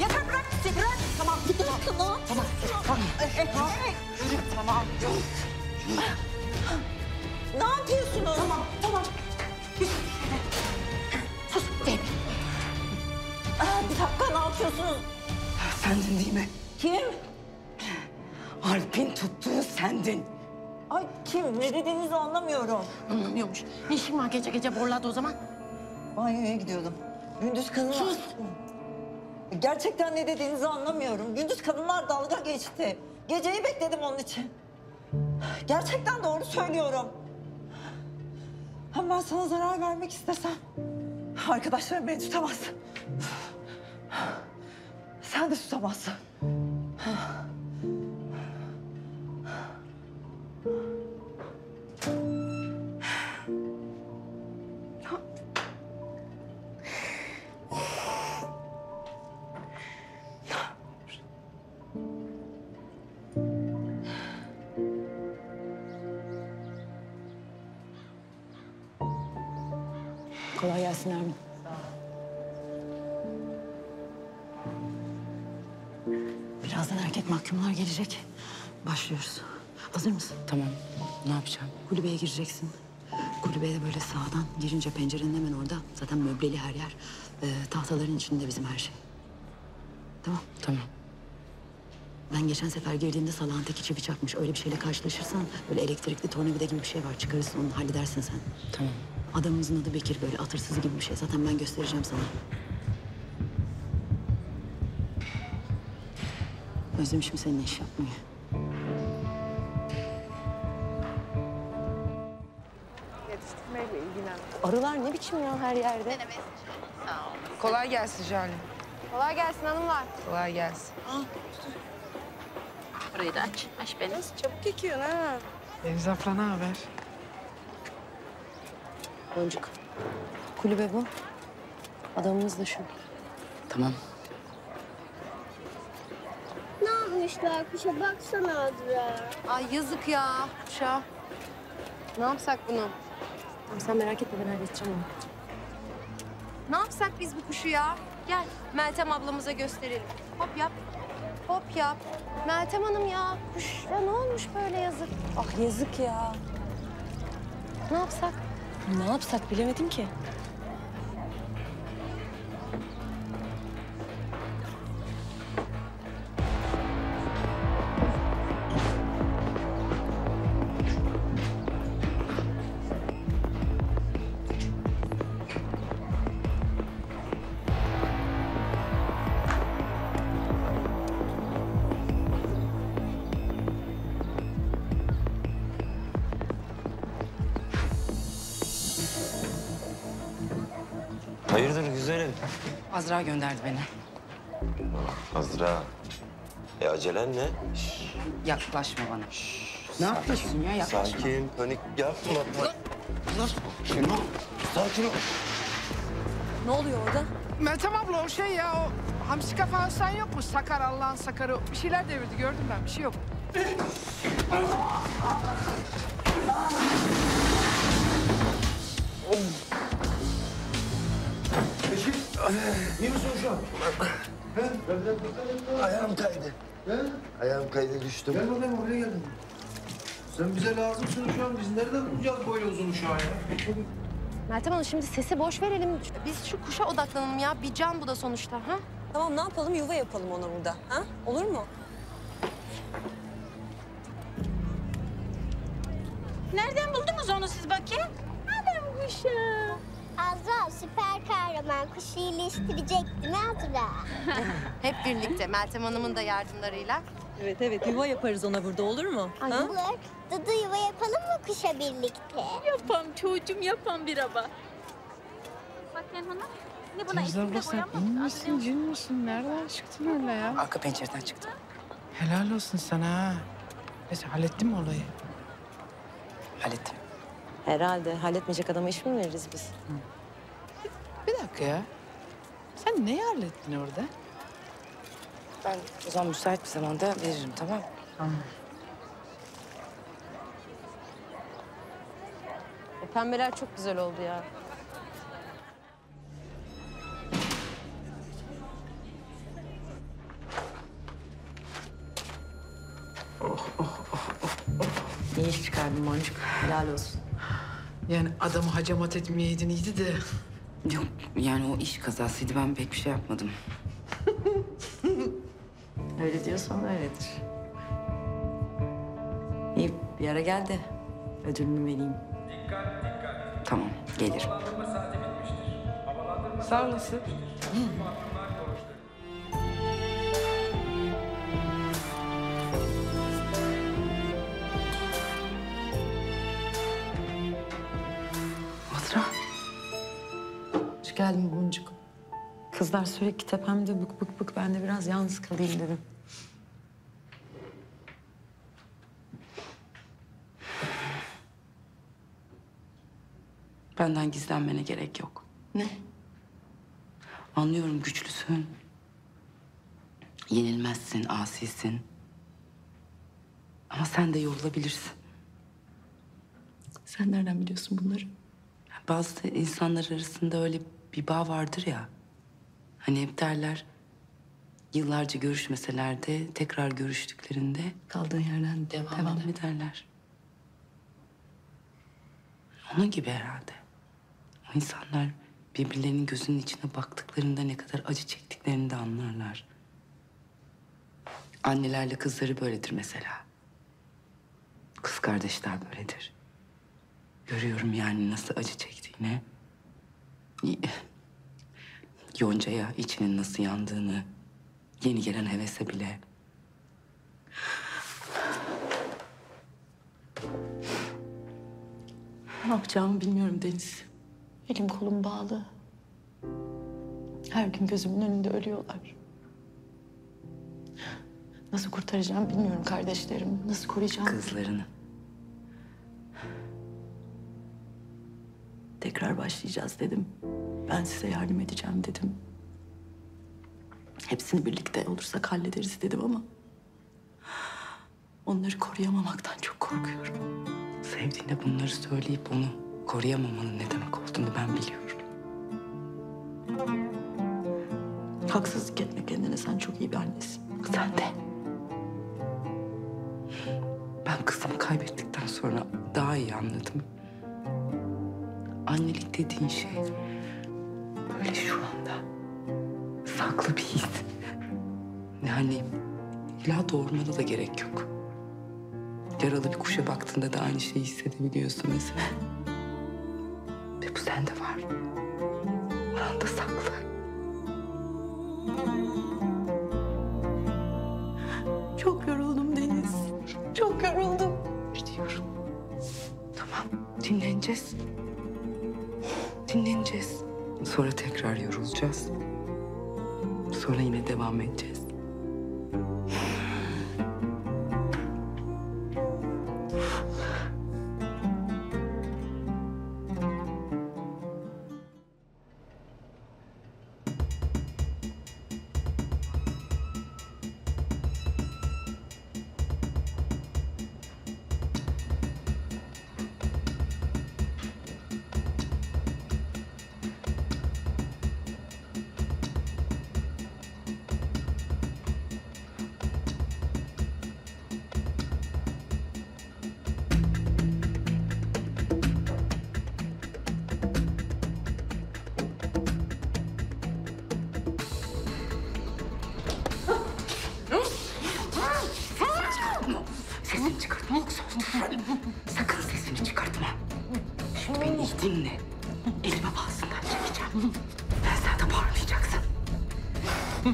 Yeter bırak bizi bırak. Tamam tamam. Tamam. Tamam. Tamam. Tamam. Ne yapıyorsunuz? Tamam tamam. Sus Zeynep. Aa, bir yapıyorsunuz? Sendin değil mi? Kim? Alp'in tuttuğu sendin. Ay kim? Ne dediğinizi anlamıyorum. Anlamıyormuş. Ne işin var gece gece borladı o zaman? Banyoya gidiyordum. Gündüz kadınlar... Gerçekten ne dediğinizi anlamıyorum. Gündüz kadınlar dalga geçti. Geceyi bekledim onun için. Gerçekten doğru söylüyorum. Hem ben sana zarar vermek istesem... Arkadaşlarım beni tutamaz. Sen de tutamazsın. Birazdan erkek mahkumlar gelecek. Başlıyoruz. Hazır mısın? Tamam. Ne yapacağım? Kulübeye gireceksin. Kulübeye böyle sağdan girince pencerenin hemen orada. Zaten möbleli her yer. Ee, tahtaların içinde bizim her şey. Tamam. Tamam. Ben geçen sefer girdiğimde salağın teki çivi çakmış. Öyle bir şeyle karşılaşırsan böyle elektrikli tornavida gibi bir şey var. Çıkarırsın onu halledersin sen. Tamam. Adamımızın adı Bekir böyle atırsız gibi bir şey. Zaten ben göstereceğim sana. Özlemişim seninle iş yapmayı. Arılar ne biçim ya her yerde? Kolay gelsin Jale. Kolay gelsin hanımlar. Kolay gelsin. Burayı da aç. Aç beni. Çabuk ekiyorsun ha. Deniz abla ne haber? Boncuk. Kulübe bu. Adamımız da şu. Tamam. Ne yapmışlar kuşa baksana Azra. Ay yazık ya kuşa. Ne yapsak bunu? Tamam, sen merak etme ben halledeceğim onu. Ne yapsak biz bu kuşu ya? Gel Meltem ablamıza gösterelim. Hop yap. Hop yap. Meltem Hanım ya kuş ya ne olmuş böyle yazık. Ah yazık ya. Ne yapsak? Ne yapsak bilemedim ki. Azra gönderdi beni. Azra. E acelen ne? Yaklaşma bana. ne yapıyorsun ya? Yaklaşma. Sakin, panik yapma. Dur. Sakin ol. Ne oluyor orada? Meltem abla o şey ya o hamsi kafa Hasan yok mu? Sakar Allah'ın sakarı. Bir şeyler devirdi gördüm ben bir şey yok. Ayağım kaydı. Ayağım kaydı düştüm. Gel bakayım oraya geldin. Sen bize lazımsın şu an. Biz nereden bulacağız böyle uzun uşağı ya? Meltem Hanım şimdi sesi boş verelim. Biz şu kuşa odaklanalım ya. Bir can bu da sonuçta. Ha? Tamam ne yapalım yuva yapalım ona burada. Ha? Olur mu? Nereden buldunuz onu siz bakayım? Adam kuşu. Azra süper kahraman kuşu iyileştirecek değil mi Azra? Hep birlikte Meltem Hanım'ın da yardımlarıyla. Evet evet yuva yaparız ona burada olur mu? Ay, Ha? Olur. Dudu yuva yapalım mı kuşa birlikte? Yapam çocuğum yapam bir aba. Bakın hanım. Ne buna Deniz abla sen in misin, cin misin? Nereden çıktın öyle ya? Arka pencereden çıktım. Helal olsun sana ha. Neyse hallettin mi olayı? Hallettim. Herhalde halletmeyecek adama iş mi veririz biz? Bir dakika ya. Sen neyi hallettin orada? Ben o zaman müsait bir zamanda veririm tamam mı? O pembeler çok güzel oldu ya. helal olsun. Yani adamı hacamat etmeyeydin iyiydi de. Yok yani o iş kazasıydı ben pek bir şey yapmadım. Öyle diyorsan öyledir. İyi bir ara gel de ödülünü vereyim. Tamam gelirim. Sağ olasın. Kızlar sürekli tepemde bık bık bık. Ben de biraz yalnız kalayım dedim. Benden gizlenmene gerek yok. Ne? Anlıyorum güçlüsün. Yenilmezsin, asisin. Ama sen de yorulabilirsin. Sen nereden biliyorsun bunları? Bazı insanlar arasında öyle bir bağ vardır ya. Hani hep derler yıllarca görüşmeseler de tekrar görüştüklerinde Kaldığın yerden devam, devam, et. ederler. Onun gibi herhalde. O insanlar birbirlerinin gözünün içine baktıklarında ne kadar acı çektiklerini de anlarlar. Annelerle kızları böyledir mesela. Kız kardeşler böyledir. Görüyorum yani nasıl acı çektiğini. Yonca'ya içinin nasıl yandığını. Yeni gelen hevese bile. Ne yapacağımı bilmiyorum Deniz. Elim kolum bağlı. Her gün gözümün önünde ölüyorlar. Nasıl kurtaracağım bilmiyorum kardeşlerimi. Nasıl koruyacağım? Kızlarını. Tekrar başlayacağız dedim. Ben size yardım edeceğim dedim. Hepsini birlikte olursak hallederiz dedim ama... ...onları koruyamamaktan çok korkuyorum. Sevdiğine bunları söyleyip onu koruyamamanın ne demek olduğunu ben biliyorum. Haksızlık etme kendine. Sen çok iyi bir annesin. Sen de. Ben kızımı kaybettikten sonra daha iyi anladım. Annelik dediğin şey böyle şu anda saklı bir his. Yani illa doğurmana da gerek yok. Yaralı bir kuşa baktığında da aynı şeyi hissedebiliyorsun mesela. Ve bu sende var. Oranda saklı. Sonra tekrar yorulacağız. Sonra yine devam edeceğiz.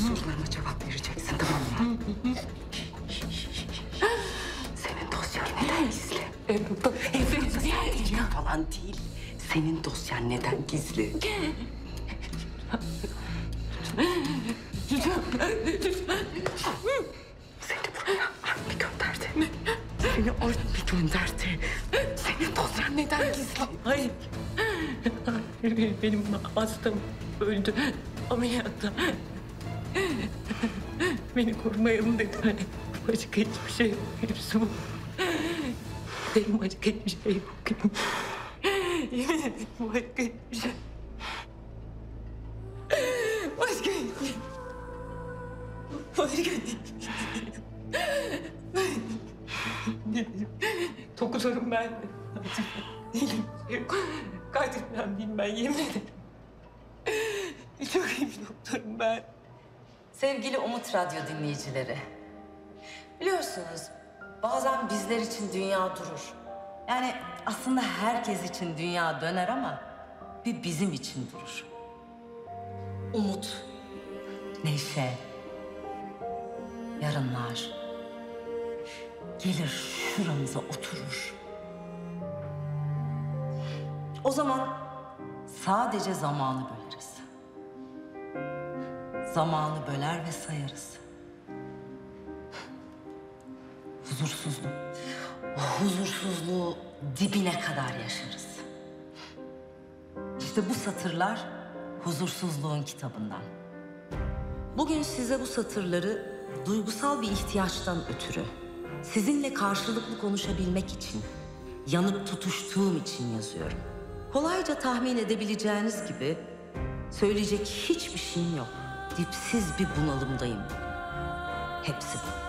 Sorularıma cevap vereceksin tamam mı? Senin dosyan neden gizli? Evet. falan değil. Senin dosyan neden gizli? Seni buraya Armi gönderdi. Seni Armi gönderdi. Senin dosyan neden gizli? Hayır. Hayır, benim hastam öldü ameliyatta. Beni korumayalım dediler. Başka hiçbir şey yok. Hepsi bu. Benim başka hiçbir şey yok. Yemin ederim başka hiçbir şey. Başka hiçbir şey. Başka hiçbir şey. Doktorum ben. Değilim. Kaydetmem değilim ben yemin ederim. Çok iyi bir doktorum ben. Sevgili Umut Radyo dinleyicileri. Biliyorsunuz bazen bizler için dünya durur. Yani aslında herkes için dünya döner ama bir bizim için durur. Umut, neşe, yarınlar gelir şuramıza oturur. O zaman sadece zamanı böleriz. Zamanı böler ve sayarız. Huzursuzluk. O huzursuzluğu dibine kadar yaşarız. İşte bu satırlar huzursuzluğun kitabından. Bugün size bu satırları duygusal bir ihtiyaçtan ötürü, sizinle karşılıklı konuşabilmek için, yanıp tutuştuğum için yazıyorum. Kolayca tahmin edebileceğiniz gibi söyleyecek hiçbir şeyim yok. Dipsiz bir bunalımdayım. Hepsi bu.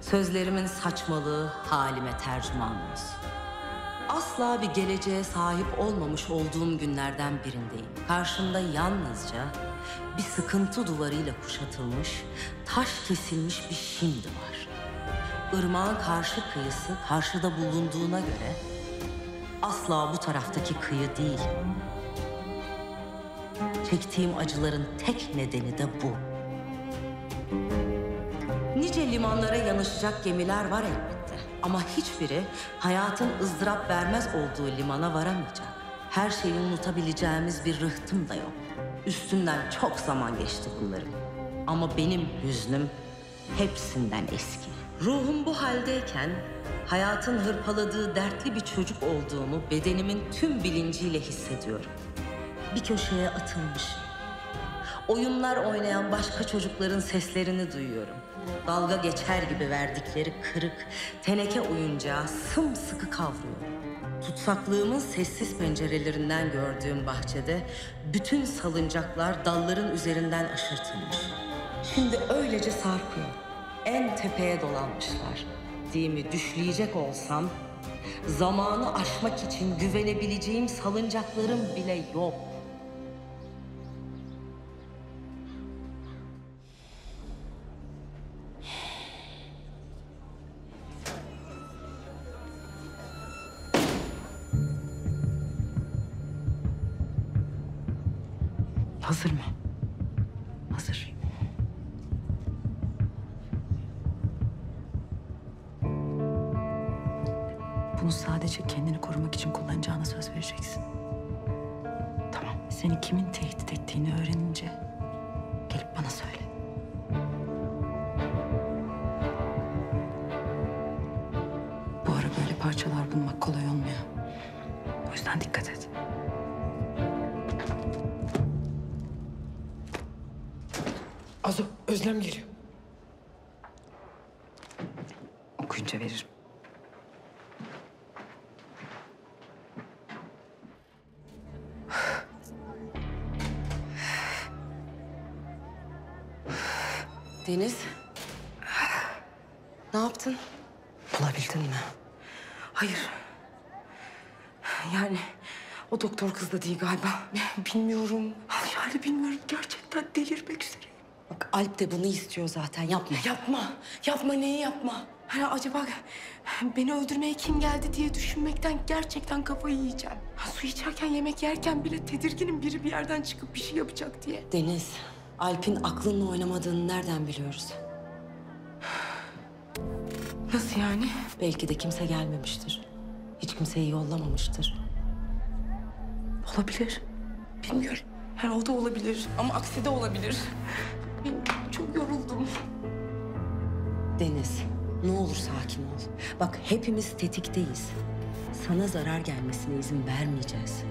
Sözlerimin saçmalığı halime tercüman olsun. Asla bir geleceğe sahip olmamış olduğum günlerden birindeyim. Karşımda yalnızca bir sıkıntı duvarıyla kuşatılmış, taş kesilmiş bir şimdi var. Irmağın karşı kıyısı karşıda bulunduğuna göre asla bu taraftaki kıyı değil. Çektiğim acıların tek nedeni de bu. Nice limanlara yanaşacak gemiler var elbette. Ama hiçbiri hayatın ızdırap vermez olduğu limana varamayacak. Her şeyi unutabileceğimiz bir rıhtım da yok. Üstünden çok zaman geçti bunların. Ama benim hüznüm hepsinden eski. Ruhum bu haldeyken hayatın hırpaladığı dertli bir çocuk olduğumu bedenimin tüm bilinciyle hissediyorum. Bir köşeye atılmış, Oyunlar oynayan başka çocukların seslerini duyuyorum. Dalga geçer gibi verdikleri kırık, teneke oyuncağı sımsıkı kavruyorum. Tutsaklığımın sessiz pencerelerinden gördüğüm bahçede bütün salıncaklar dalların üzerinden aşırtılmış. Şimdi öylece sarkıyor. En tepeye dolanmışlar. Diyemi düşleyecek olsam zamanı aşmak için güvenebileceğim salıncaklarım bile yok. Parçalar bulmak kolay olmuyor. O yüzden dikkat et. Azo, Özlem geliyor. Okuyunca veririm. Deniz. Ne yaptın? Bulabildin mi? Hayır. Yani o doktor kız da değil galiba. Bilmiyorum. Yani bilmiyorum. Gerçekten delirmek üzereyim. Bak Alp de bunu istiyor zaten. Yapma. Yapma. Yapma neyi yapma? Hani acaba beni öldürmeye kim geldi diye düşünmekten gerçekten kafayı yiyeceğim. Ha, Su içerken, yemek yerken bile tedirginim biri bir yerden çıkıp bir şey yapacak diye. Deniz, Alp'in aklınla oynamadığını nereden biliyoruz? Nasıl yani? Belki de kimse gelmemiştir. Hiç kimseyi yollamamıştır. Olabilir. Bilmiyorum. Her da olabilir ama aksi de olabilir. Ben çok yoruldum. Deniz, ne olur sakin ol. Bak hepimiz tetikteyiz. Sana zarar gelmesine izin vermeyeceğiz.